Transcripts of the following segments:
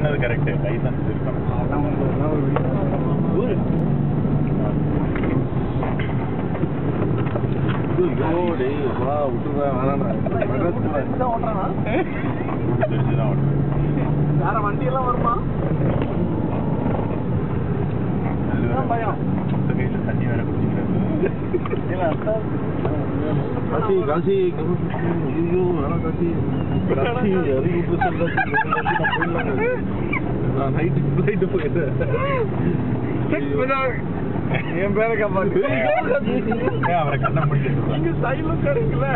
சொன்னது correct licence இருக்கணும் வேற வண்டி எல்லாம் வருமா பயம். இந்த கையில தண்ணி வேற காசி ஐயோ வேணாம் காசி காசி அறிவு பிரச்சனை நான் நைட்டு ஃப்ளைட்டு போயிட்டேன் என் பேரை காப்பாத்து அவரை கண்ண முடிக்கிறது இங்க சைலும் கிடைக்கல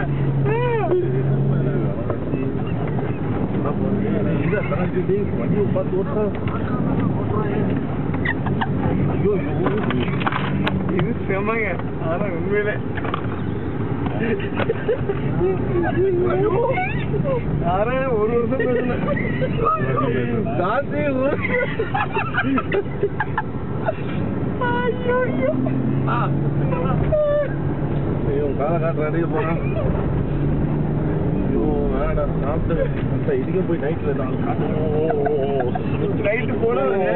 வண்டியை பார்த்து ஓட்டுறா ஐயோ இது செமங்க ஆனா உண்மையிலே. ஆனா ஒரு வருஷம் காசி ஐயோ காலை காட்டுறாரு போறான். வேணாம் சாப்பிட்டு இடிக்க போய் நைட்டில் நான் நைட்டு போனதுங்க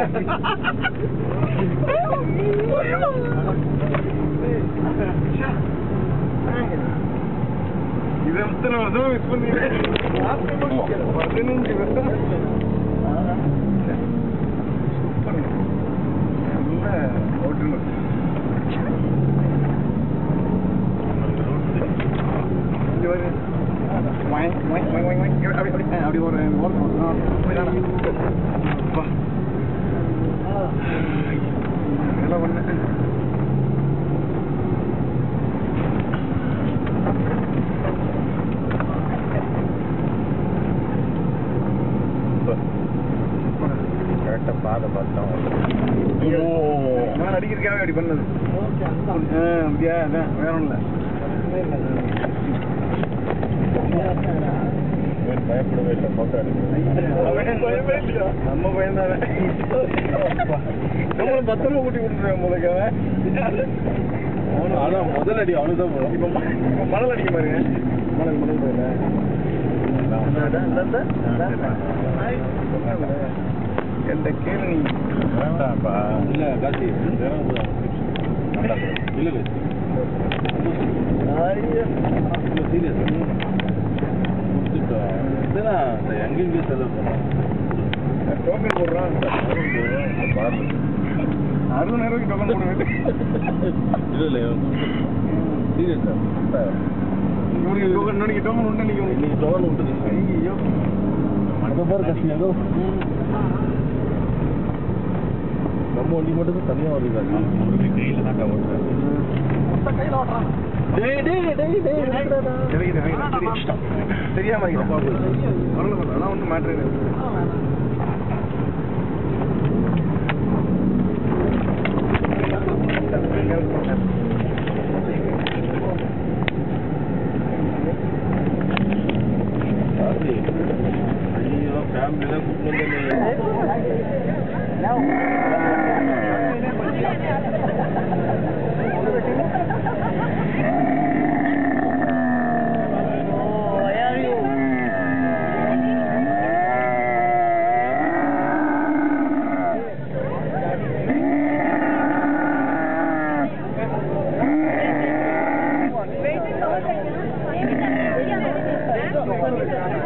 இது எத்தனை வருஷம் மிஸ் பண்ணிடுறேன் பதினஞ்சு வருஷம் பாதை பார்த்தா ஐயோ, நான் அடிக்கிறதுக்காக அப்படி பண்ணது அப்படியா வேற ஒண்ணும் பயப்படவே இல்லை போட்டோ நம்ம பயந்தானே நம்மள பத்திரமா கூட்டி விட்டுருவேன் உங்களுக்கு அதான் முதல் அடி அவனுக்கு தான் போடும் இப்ப மணல் அடிக்க பாருங்க. மணல் மணல் போயில. எந்த கேள்வி வேண்டாம்ப்பா. இல்ல காசி இல்ல சீரியஸ். கொடுத்துட்டோம் இதுதான் இந்த எங்கெங்க செலவு பண்ணோம். டோக்கன் போடுறான். அறுபது நேரம் டோக்கன் போட வேண்டும் இல்ல இல்ல சீரியஸா இவனுக்கு டோக்கன் இன்னைக்கு டோக்கன் உண்டு இன்னைக்கு ஐயோ பாரு கஷ்டம் ஏதோ. நம்ம வண்டி மட்டும் தான் தனியா வருது. கையில தான் ஓட்டுறேன் டேய் தெரியுது தெரியும் வரல அதான் ஒன்றும் மேட்ரு Yeah.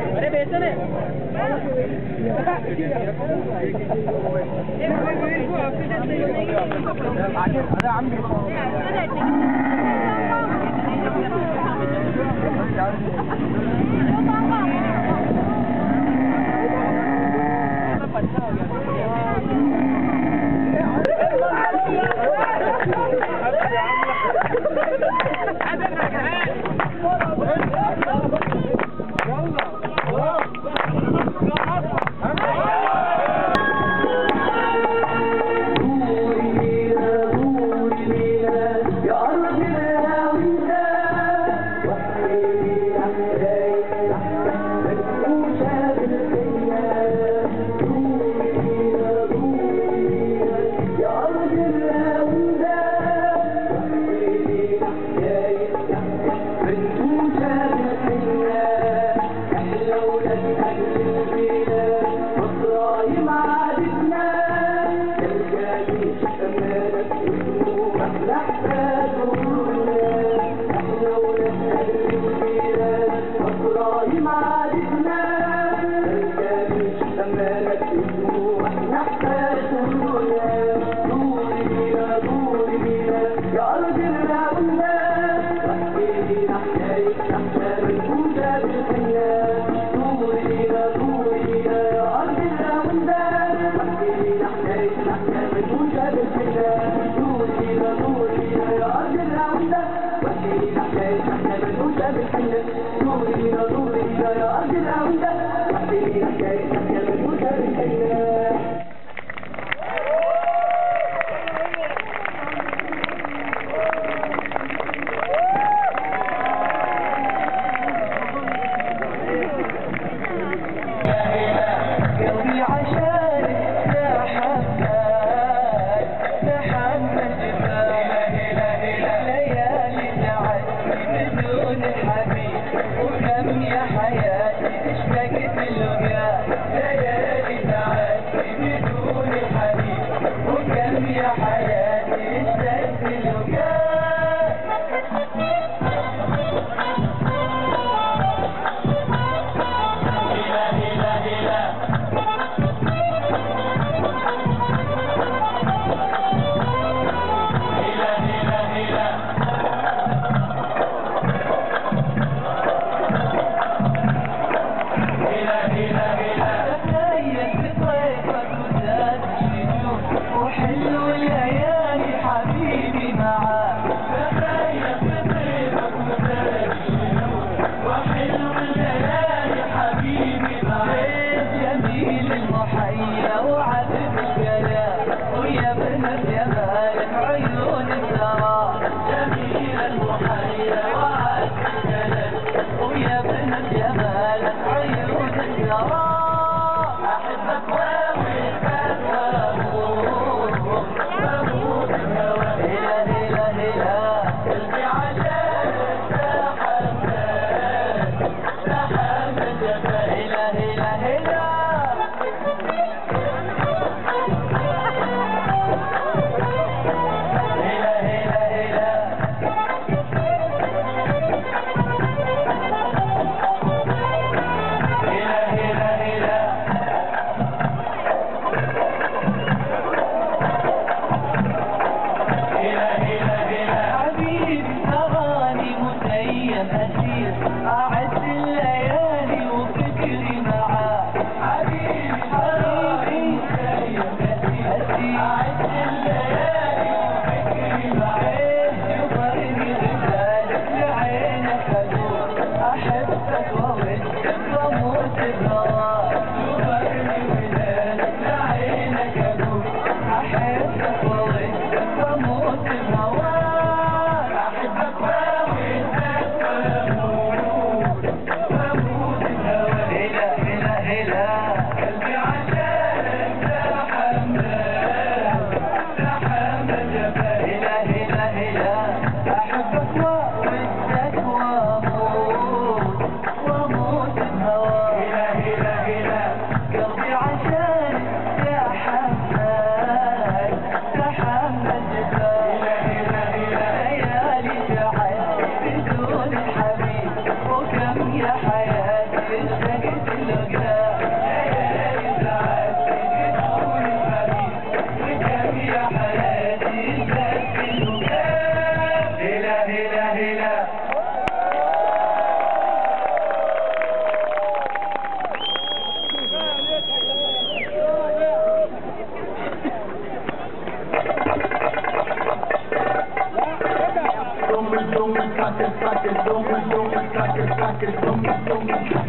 Thank you.